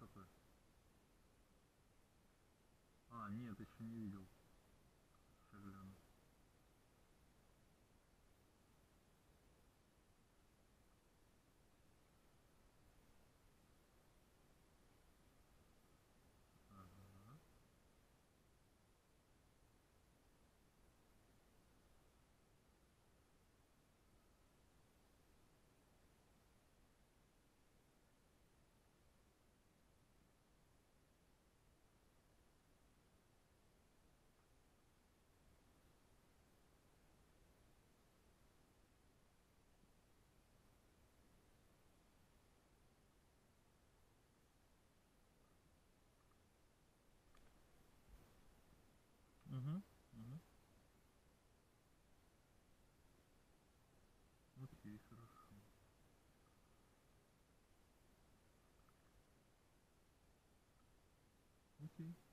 такой? А, нет, еще не видел. Сейчас гляну. Mm-hmm.